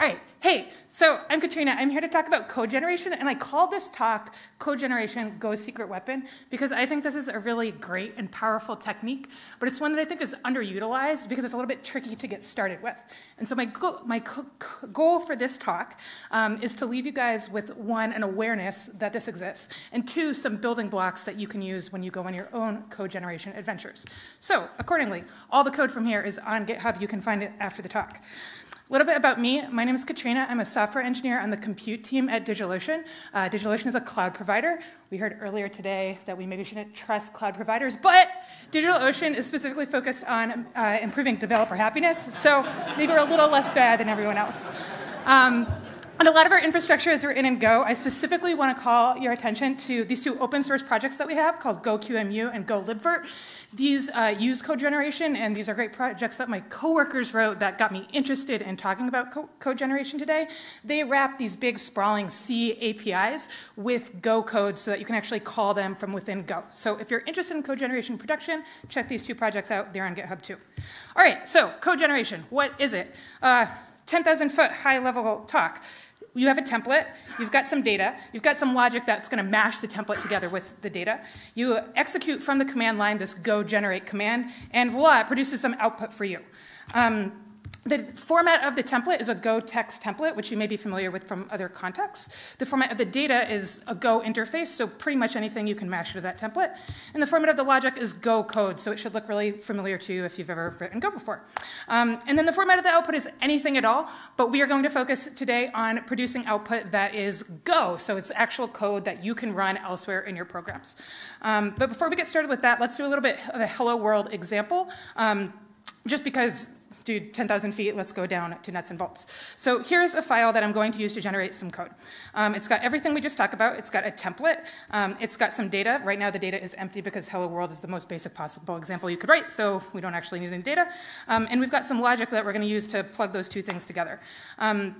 All right, hey, so I'm Katrina. I'm here to talk about code generation, and I call this talk Code Generation Go's Secret Weapon because I think this is a really great and powerful technique, but it's one that I think is underutilized because it's a little bit tricky to get started with. And so my, go my goal for this talk um, is to leave you guys with one, an awareness that this exists, and two, some building blocks that you can use when you go on your own code generation adventures. So accordingly, all the code from here is on GitHub. You can find it after the talk. A little bit about me. My name is Katrina. I'm a software engineer on the compute team at DigitalOcean. Uh, DigitalOcean is a cloud provider. We heard earlier today that we maybe shouldn't trust cloud providers, but DigitalOcean is specifically focused on uh, improving developer happiness, so maybe we're a little less bad than everyone else. Um, and a lot of our infrastructure is written in Go. I specifically want to call your attention to these two open source projects that we have called GoQEMU and GoLibvirt. These uh, use code generation, and these are great projects that my coworkers wrote that got me interested in talking about co code generation today. They wrap these big sprawling C APIs with Go code so that you can actually call them from within Go. So if you're interested in code generation production, check these two projects out. They're on GitHub too. All right, so code generation, what is it? Uh, 10,000 foot high level talk you have a template, you've got some data, you've got some logic that's going to mash the template together with the data. You execute from the command line this go generate command, and voila, it produces some output for you. Um, the format of the template is a Go text template, which you may be familiar with from other contexts. The format of the data is a Go interface, so pretty much anything you can mash into that template. And the format of the logic is Go code, so it should look really familiar to you if you've ever written Go before. Um, and then the format of the output is anything at all, but we are going to focus today on producing output that is Go, so it's actual code that you can run elsewhere in your programs. Um, but before we get started with that, let's do a little bit of a hello world example. Um, just because do 10,000 feet, let's go down to nuts and bolts. So here's a file that I'm going to use to generate some code. Um, it's got everything we just talked about. It's got a template. Um, it's got some data. Right now the data is empty because hello world is the most basic possible example you could write, so we don't actually need any data. Um, and we've got some logic that we're going to use to plug those two things together. Um,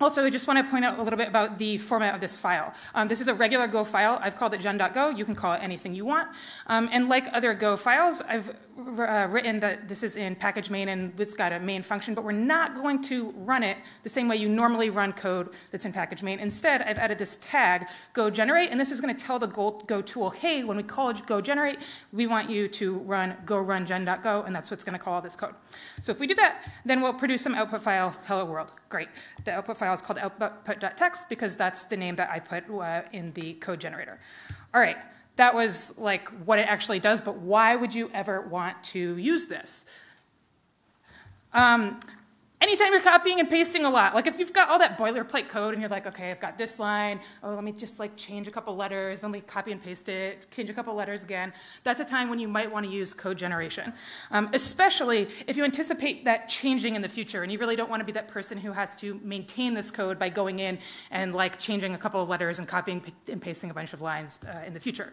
also, I just want to point out a little bit about the format of this file. Um, this is a regular Go file. I've called it gen.go. You can call it anything you want. Um, and like other Go files, I've uh, written that this is in package main and it's got a main function, but we're not going to run it the same way you normally run code that's in package main. Instead, I've added this tag, go generate, and this is going to tell the Go, tool, hey, when we call go generate, we want you to run go run gen.go, and that's what's going to call all this code. So if we do that, then we'll produce some output file, hello world. Great. The output file is called output.txt because that's the name that I put uh, in the code generator. All right, that was like what it actually does, but why would you ever want to use this? Um, anytime you're copying and pasting a lot, like if you've got all that boilerplate code and you're like, okay, I've got this line, oh, let me just like change a couple letters, let me copy and paste it, change a couple letters again, that's a time when you might want to use code generation. Um, especially if you anticipate that changing in the future and you really don't want to be that person who has to maintain this code by going in and like changing a couple of letters and copying and pasting a bunch of lines uh, in the future.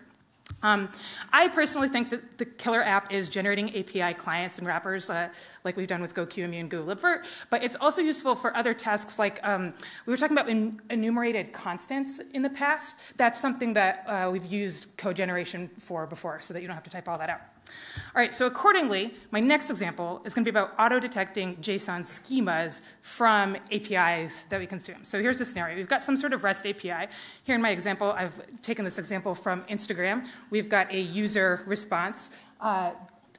Um, I personally think that the killer app is generating API clients and wrappers uh, like we've done with GoQEMU and GoLibvirt, but it's also useful for other tasks like um, we were talking about enumerated constants in the past. That's something that uh, we've used code generation for before so that you don't have to type all that out. All right, so accordingly, my next example is going to be about auto-detecting JSON schemas from APIs that we consume. So here's the scenario. We've got some sort of REST API. Here in my example, I've taken this example from Instagram. We've got a user response. Uh,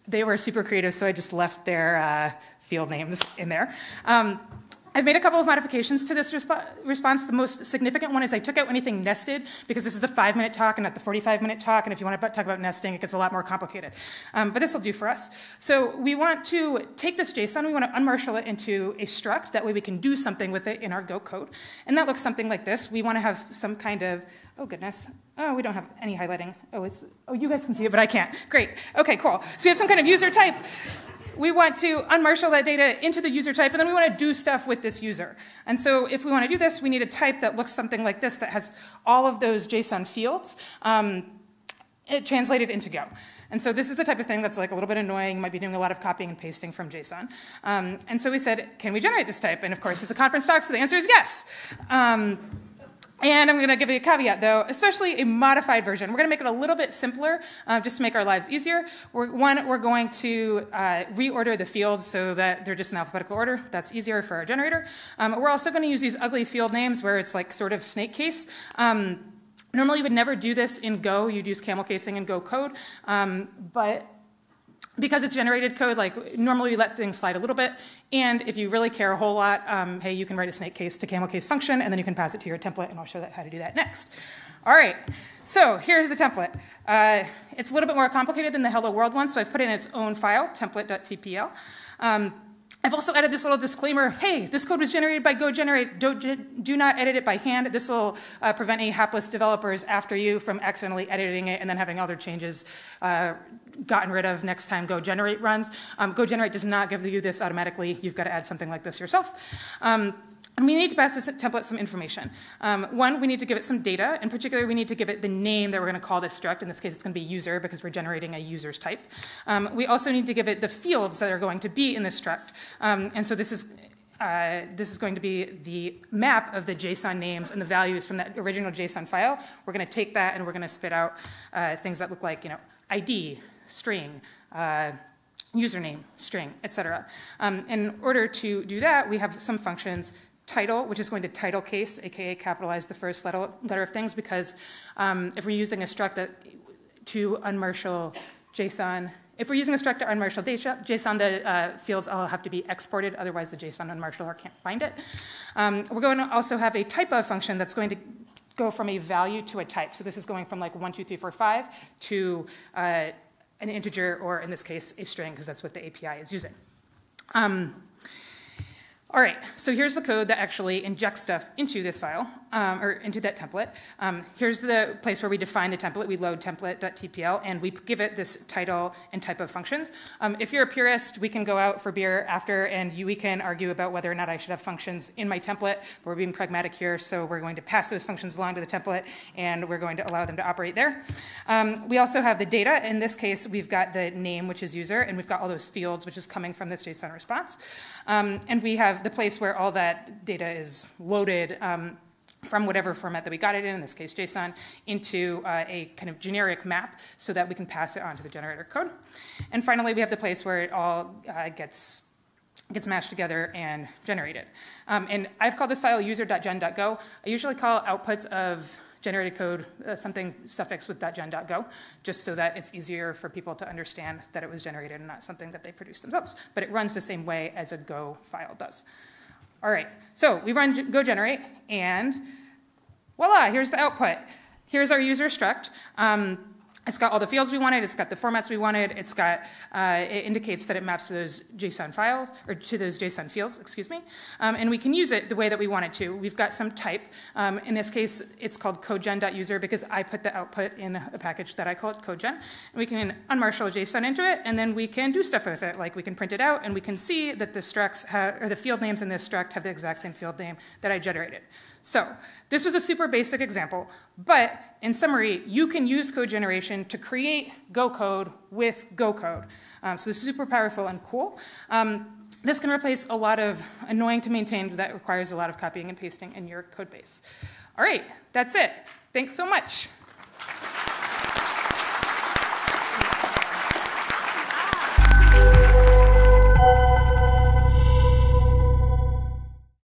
they were super creative, so I just left their uh, field names in there. Um, I've made a couple of modifications to this resp response. The most significant one is I took out anything nested because this is the five minute talk and not the 45 minute talk. And if you want to talk about nesting, it gets a lot more complicated. Um, but this will do for us. So we want to take this JSON, we want to unmarshal it into a struct. That way we can do something with it in our Go code. And that looks something like this. We want to have some kind of Oh, goodness. Oh, we don't have any highlighting. Oh, it's, oh, you guys can see it, but I can't. Great. Okay, cool. So we have some kind of user type we want to unmarshal that data into the user type, and then we want to do stuff with this user. And so if we want to do this, we need a type that looks something like this that has all of those JSON fields um, translated into Go. And so this is the type of thing that's like a little bit annoying, might be doing a lot of copying and pasting from JSON. Um, and so we said, can we generate this type? And of course, it's a conference talk, so the answer is yes. Um, And I'm going to give you a caveat, though, especially a modified version. We're going to make it a little bit simpler uh, just to make our lives easier. We're, one, we're going to uh, reorder the fields so that they're just in alphabetical order. That's easier for our generator. Um, we're also going to use these ugly field names where it's like sort of snake case. Um, normally, you would never do this in Go. You'd use camel casing in Go code. Um, but because it's generated code, like normally we let things slide a little bit. And if you really care a whole lot, um, hey, you can write a snake case to camel case function, and then you can pass it to your template, and I'll show that how to do that next. All right, so here's the template. Uh, it's a little bit more complicated than the hello world one, so I've put in its own file, template.tpl. Um, I've also added this little disclaimer, hey, this code was generated by GoGenerate. Do, do not edit it by hand. This will uh, prevent any hapless developers after you from accidentally editing it and then having other changes uh, gotten rid of next time GoGenerate runs. Um, GoGenerate does not give you this automatically. You've got to add something like this yourself. Um, and we need to pass this template some information. Um, one, we need to give it some data. In particular, we need to give it the name that we're going to call this struct. In this case, it's going to be user because we're generating a user's type. Um, we also need to give it the fields that are going to be in this struct. Um, and so this is uh, this is going to be the map of the JSON names and the values from that original JSON file. We're going to take that and we're going to spit out uh, things that look like, you know, ID, string, uh, username, string, etc. Um, in order to do that, we have some functions title, which is going to title case, aka capitalize the first letter, letter of things, because um, if we're using a struct that to unmarshal JSON, if we're using a struct to unmarshal JSON, the uh, fields all have to be exported, otherwise the JSON unmarshaler can't find it. Um, we're going to also have a type of function that's going to go from a value to a type. So this is going from like one, two, three, four, five to uh, an integer, or in this case, a string, because that's what the API is using. Um, all right, so here's the code that actually injects stuff into this file, um, or into that template. Um, here's the place where we define the template. We load template.tpl, and we give it this title and type of functions. Um, if you're a purist, we can go out for beer after, and you, we can argue about whether or not I should have functions in my template. But we're being pragmatic here, so we're going to pass those functions along to the template, and we're going to allow them to operate there. Um, we also have the data. In this case, we've got the name, which is user, and we've got all those fields, which is coming from this JSON response. Um, and we have the place where all that data is loaded um, from whatever format that we got it in, in this case JSON, into uh, a kind of generic map so that we can pass it on to the generator code. And finally, we have the place where it all uh, gets gets mashed together and generated. Um, and I've called this file user.gen.go. I usually call outputs of generated code uh, something suffix with .gen.go, just so that it's easier for people to understand that it was generated and not something that they produced themselves. But it runs the same way as a Go file does. All right, so we run Go generate, and voila, here's the output. Here's our user struct. Um, it's got all the fields we wanted. It's got the formats we wanted. It's got uh, it indicates that it maps to those JSON files or to those JSON fields, excuse me. Um, and we can use it the way that we want it to. We've got some type. Um, in this case, it's called codegen.user because I put the output in a package that I call it codegen. And we can unmarshal JSON into it, and then we can do stuff with it. Like we can print it out, and we can see that the structs have, or the field names in this struct have the exact same field name that I generated. So this was a super basic example, but in summary, you can use code generation to create Go code with Go code. Um, so this is super powerful and cool. Um, this can replace a lot of annoying to maintain that requires a lot of copying and pasting in your code base. All right, that's it. Thanks so much.